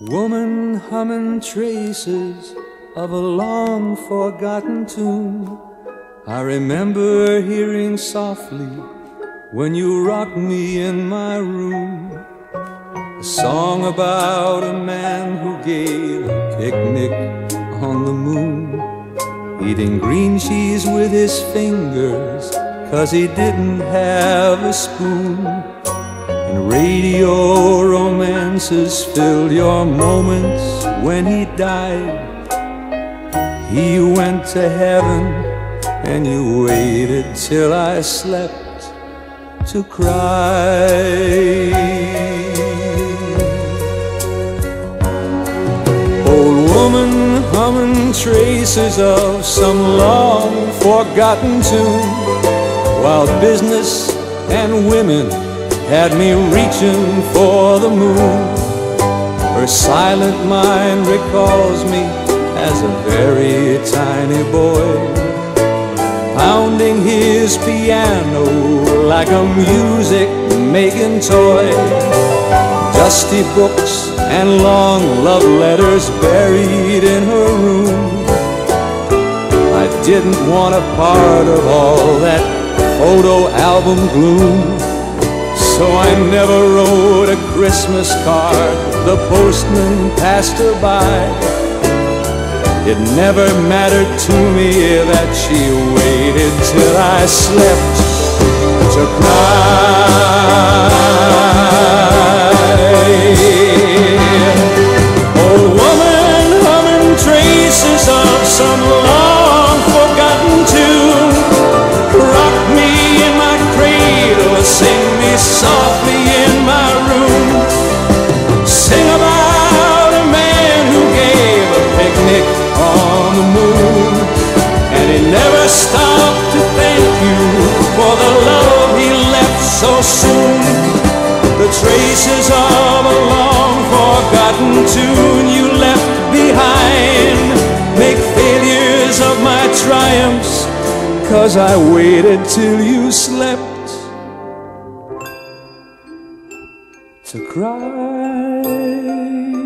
Woman humming traces of a long forgotten tune. I remember hearing softly when you rocked me in my room. A song about a man who gave a picnic on the moon. Eating green cheese with his fingers, cause he didn't have a spoon. And radio romances filled your moments when he died. He went to heaven and you waited till I slept to cry. Old woman humming traces of some long forgotten tune while business and women had me reaching for the moon. Her silent mind recalls me as a very tiny boy, pounding his piano like a music making toy. Dusty books and long love letters buried in her room. I didn't want a part of all that photo album gloom. So I never wrote a Christmas card, the postman passed her by. It never mattered to me that she waited till I slept to cry. So soon. The traces of a long forgotten tune you left behind make failures of my triumphs. Cause I waited till you slept to cry.